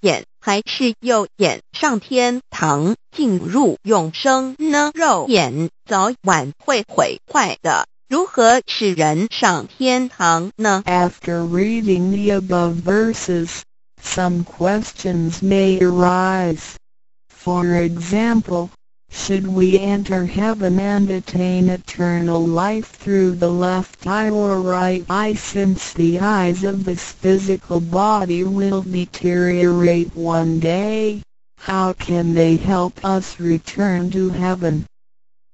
眼还是右眼上天堂进入永生呢？肉眼早晚会毁坏的，如何使人上天堂呢？After reading the above verses, some questions may arise. For example, should we enter heaven and attain eternal life through the left eye or right eye since the eyes of this physical body will deteriorate one day? How can they help us return to heaven?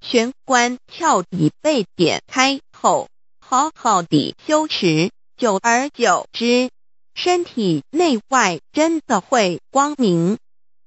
玄关窍已被点开后，好好地修持，久而久之，身体内外真的会光明。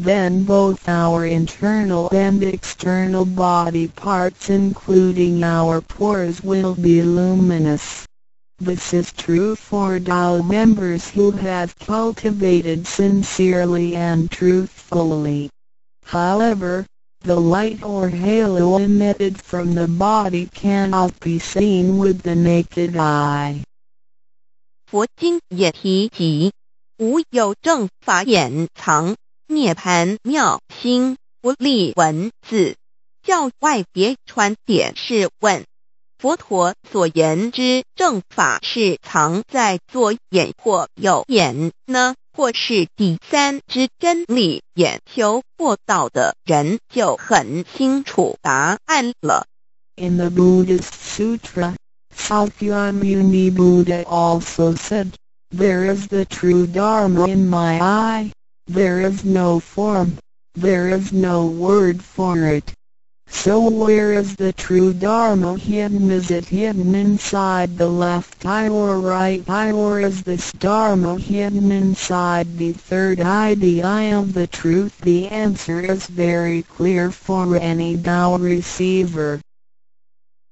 then both our internal and external body parts including our pores will be luminous. This is true for Tao members who have cultivated sincerely and truthfully. However, the light or halo emitted from the body cannot be seen with the naked eye. 佛经也提及，无有正法掩藏 涅盘妙心不立文字，教外别传点是问：佛陀所言之正法是藏在左眼或右眼呢，或是第三之真理？眼求过道的人就很清楚答案了。In the Buddhist Sutra, Sakyamuni Buddha also said, "There is the true Dharma in my eye." There is no form, there is no word for it. So where is the true Dharma hidden? Is it hidden inside the left eye or right eye or is this Dharma hidden inside the third eye, the eye of the truth? The answer is very clear for any Tao receiver.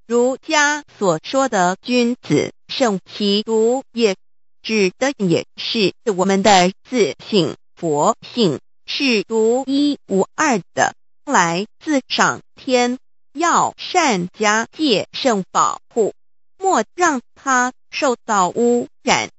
儒家所说的君子圣其独也，指的也是我们的自性。 佛性是独一无二的，来自上天，要善加戒圣保护，莫让它受到污染。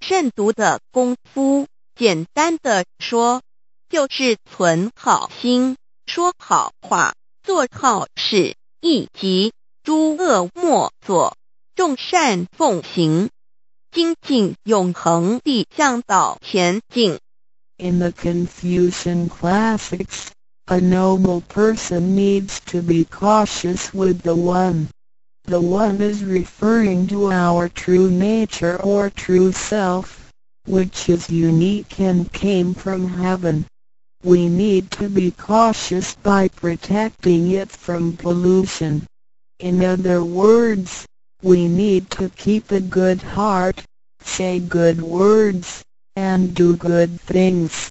慎独的功夫，简单的说，就是存好心，说好话，做好事，以及诸恶莫作，众善奉行，精进永恒地向导前进。In the Confucian classics, a noble person needs to be cautious with the One. The One is referring to our true nature or true self, which is unique and came from heaven. We need to be cautious by protecting it from pollution. In other words, we need to keep a good heart, say good words, and do good things.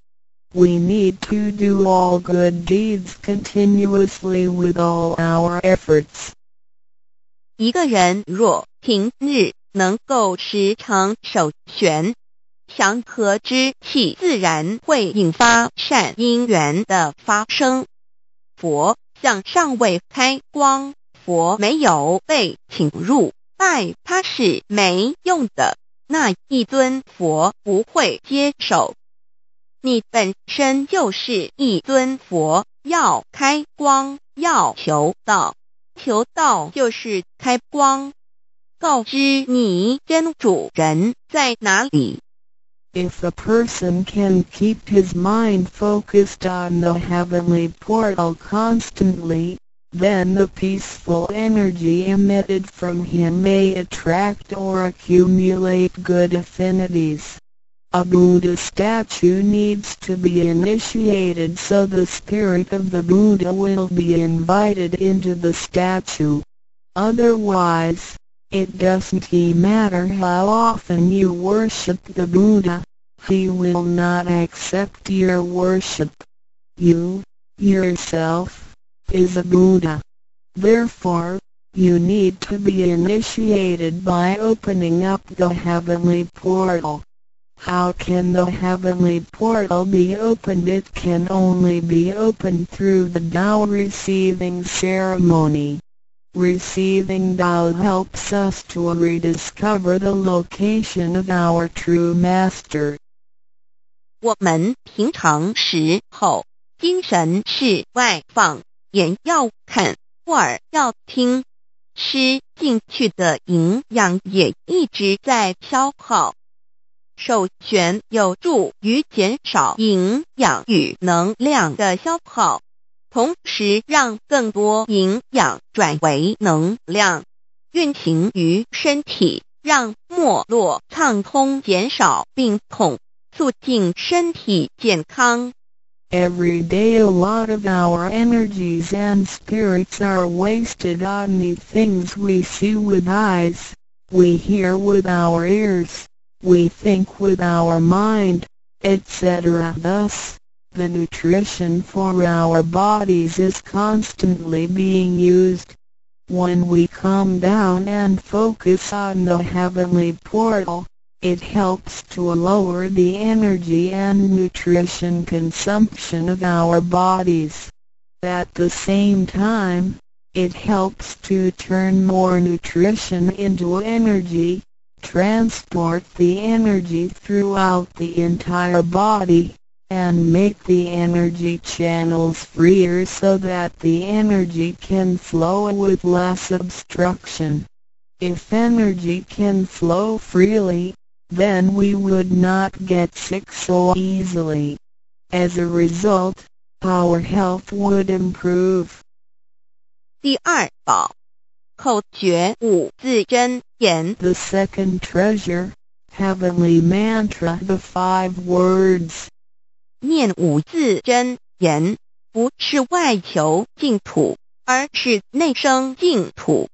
We need to do all good deeds continuously with all our efforts. 一个人若平日能够时常守玄，祥和之气自然会引发善因缘的发生。佛像尚未开光，佛没有被请入，拜他是没用的。那一尊佛不会接受，你本身就是一尊佛，要开光，要求道，求道就是开光，告知你真主人在哪里。If a person can keep his mind focused on the heavenly portal constantly, then the peaceful energy emitted from him may attract or accumulate good affinities. A Buddha statue needs to be initiated so the spirit of the Buddha will be invited into the statue. Otherwise, it doesn't matter how often you worship the Buddha, he will not accept your worship. You, yourself, is a Buddha. Therefore, you need to be initiated by opening up the heavenly portal. How can the heavenly portal be opened? It can only be opened through the Tao receiving ceremony. Receiving Tao helps us to rediscover the location of our true master. 我们平常时候精神是外放， 眼要看，耳要听，吃进去的营养也一直在消耗。授权有助于减少营养与能量的消耗，同时让更多营养转为能量，运行于身体，让脉络畅通，减少病痛，促进身体健康。Every day a lot of our energies and spirits are wasted on the things we see with eyes, we hear with our ears, we think with our mind, etc. Thus, the nutrition for our bodies is constantly being used. When we come down and focus on the heavenly portal, it helps to lower the energy and nutrition consumption of our bodies. At the same time, it helps to turn more nutrition into energy, transport the energy throughout the entire body, and make the energy channels freer so that the energy can flow with less obstruction. If energy can flow freely, then we would not get sick so easily. As a result, our health would improve. 第二宝，口诀五字真言。 The second treasure, heavenly mantra the five words. 念五字真言，不是外求净土，而是内生净土。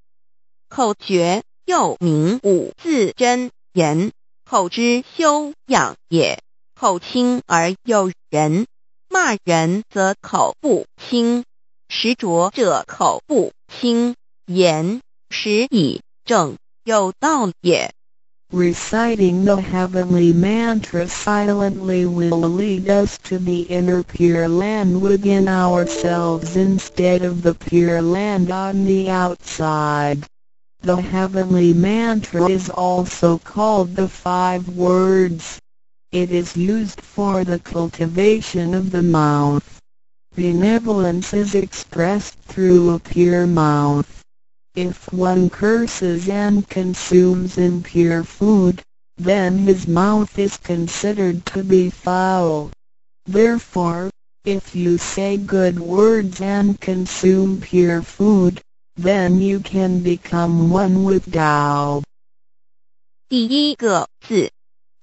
口诀又名五字真言， 口之修养也。口轻而诱人，骂人则口不轻，实着者口不轻，言实以正，有道也。Reciting the heavenly mantra silently will lead us to the inner pure land within ourselves instead of the pure land on the outside. The heavenly mantra is also called the five words. It is used for the cultivation of the mouth. Benevolence is expressed through a pure mouth. If one curses and consumes impure food, then his mouth is considered to be foul. Therefore, if you say good words and consume pure food, then you can become one with Tao. 第一个字，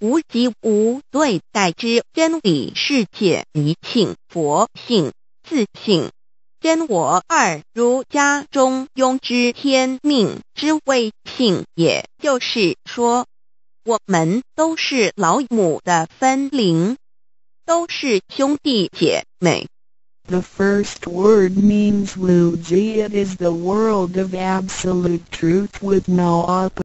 无即无对待之真理世界一性佛性自性真我二儒家中庸之天命之谓性，也就是说，我们都是老母的分灵，都是兄弟姐妹。The first word means Wuji. It is the world of absolute truth with no opposition.